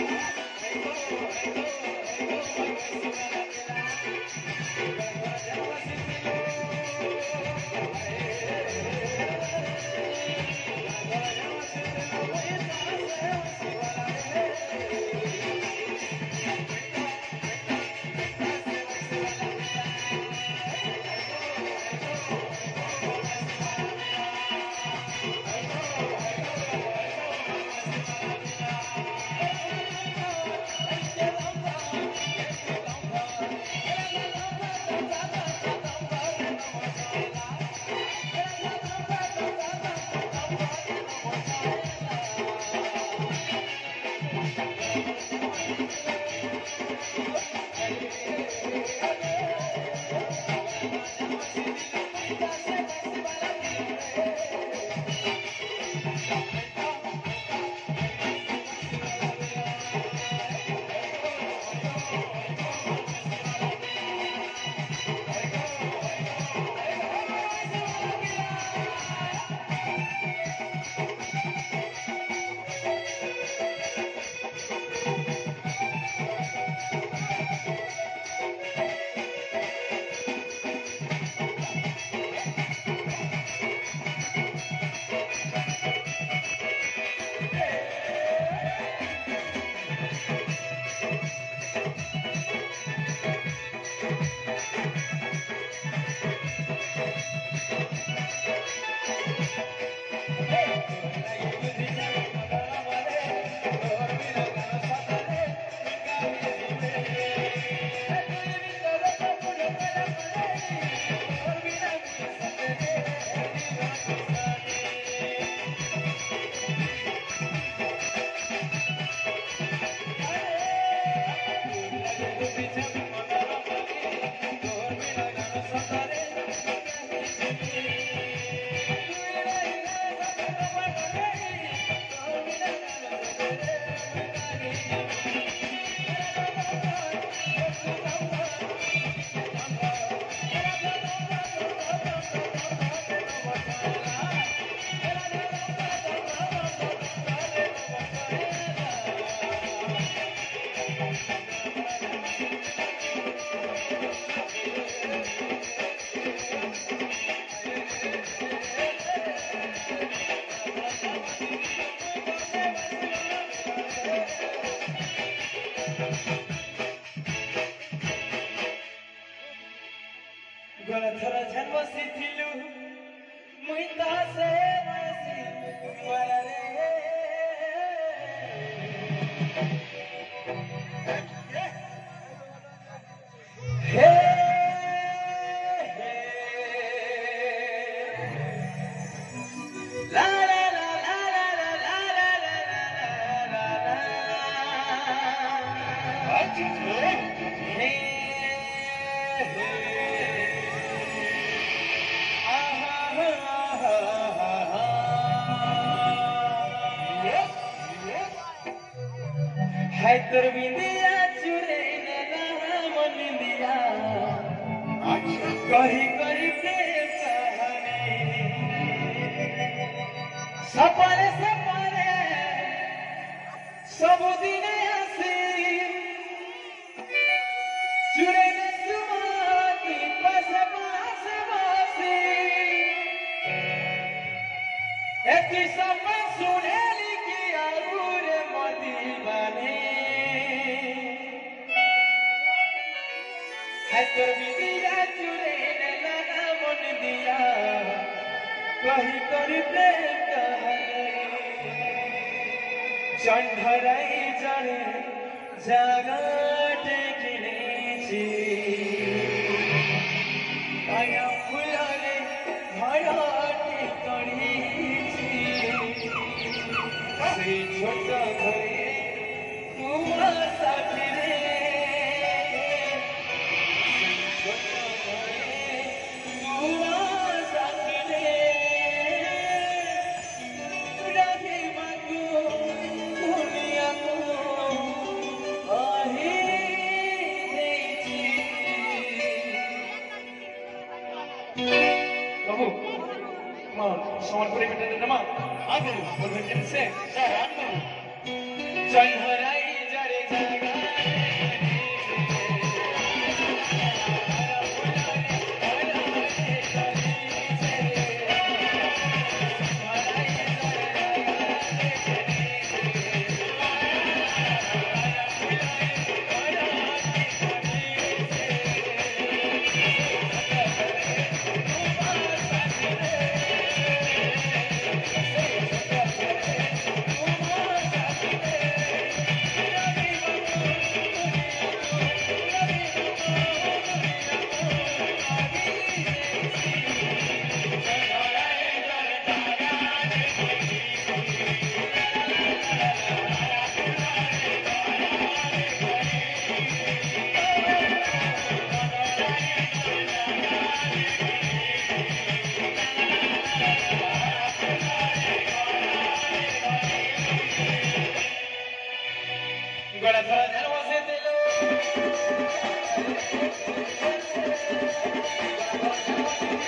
Thank you. गणधर जन्म सिथिलु महिंदा से वसी वर रे कही प्रेम सपने सपने सबुदिन हसी चुरे सुमाती पस पास एती सब सुनेली की आरूर मदी बने है तोर बिटिया বাহি করতে চন্ডরাই জানে জাগাটে কিনেছি আয়া ফুলালে ভরাটি করেছি সেই ছোট சோன்புரை விட்டது என்னமா அது ஒரு வெற்றி மிஸ்ஸே சார் ஆடுங்க சாய் ஹராய்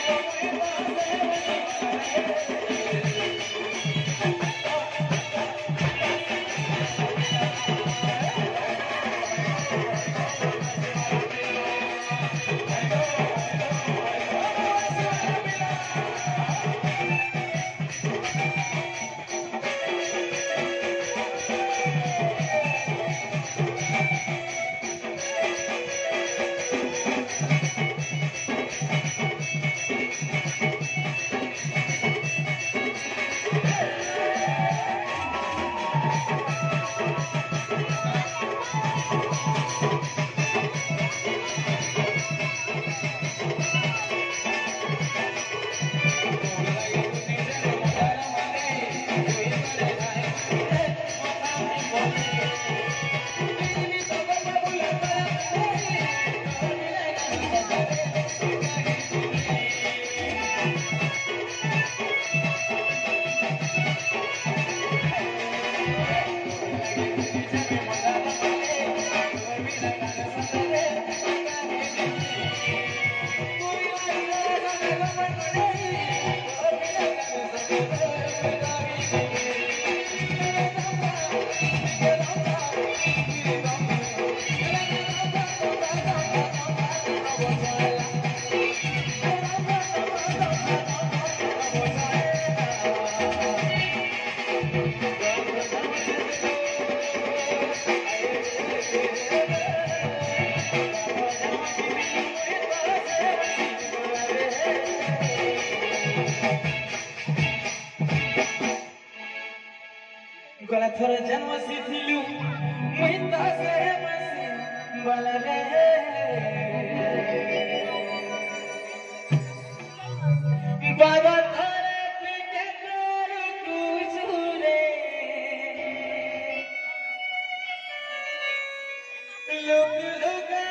Amen. गला थोर जन्म सिथिलु महिता से बल रे। बाबा थारे के कर कुछ रे। लोग लोगा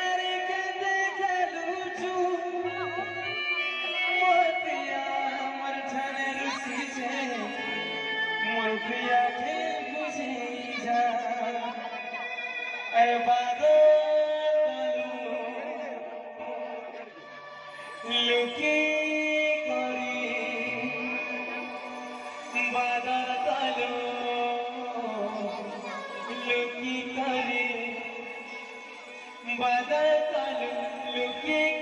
Look at